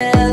Yeah.